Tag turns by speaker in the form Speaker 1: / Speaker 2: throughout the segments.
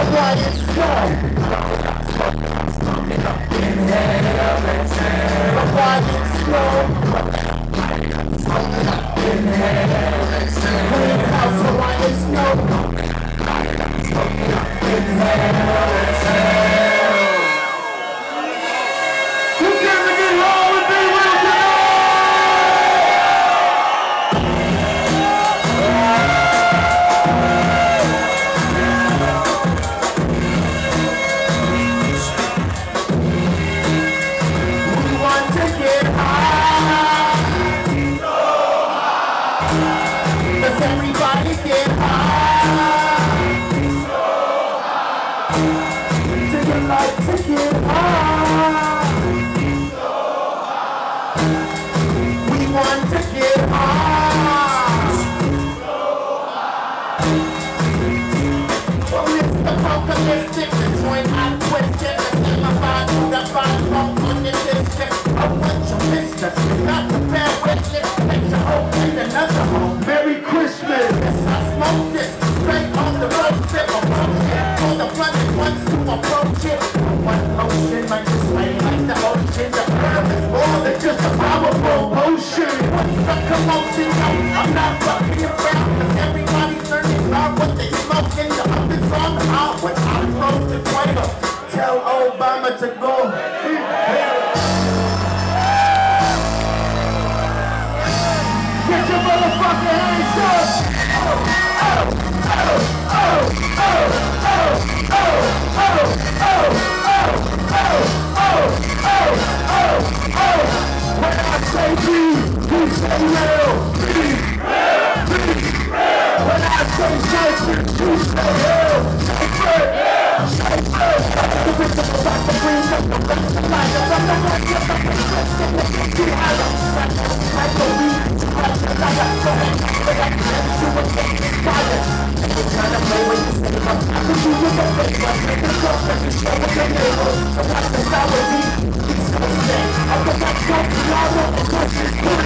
Speaker 1: But why joint I question, the thing about the five funk on the district. Potion. What's the commotion? No, I'm not fucking around. Cause everybody's learning about what they smoke in the ovens on the out. When I'm close to Fuego, tell Obama to go.
Speaker 2: Get your motherfucking hands up! When you say real. B, real, When I say sacred, you say real. Sacred, real, sacred. The wisdom about the green, the rest of life. I'm the one you're the best in the city. I the type of weed. Like the light, I go and but I can't do what they inspire. Every time I play you say I'm I can do with the face, but take the cup and you show with the neighbor. So watch the sour weed. It's. I a a. But when I the it's no push, I'm pushing the foot.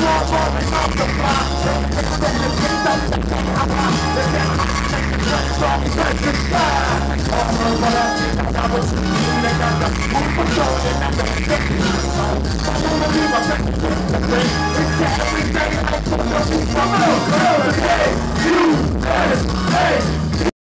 Speaker 2: nuts. You, S, H,